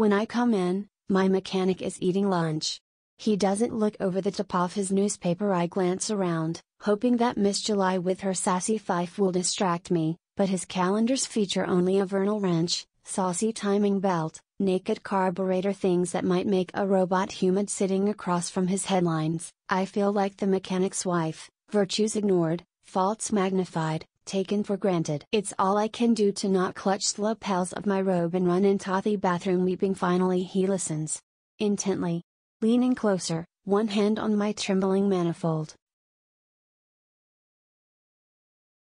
When I come in, my mechanic is eating lunch. He doesn't look over the top of his newspaper. I glance around, hoping that Miss July with her sassy fife will distract me, but his calendars feature only a vernal wrench, saucy timing belt, naked carburetor things that might make a robot humid sitting across from his headlines. I feel like the mechanic's wife, virtues ignored, faults magnified, taken for granted. It's all I can do to not clutch the lapels of my robe and run into the bathroom weeping. Finally, he listens intently. Leaning closer, one hand on my trembling manifold,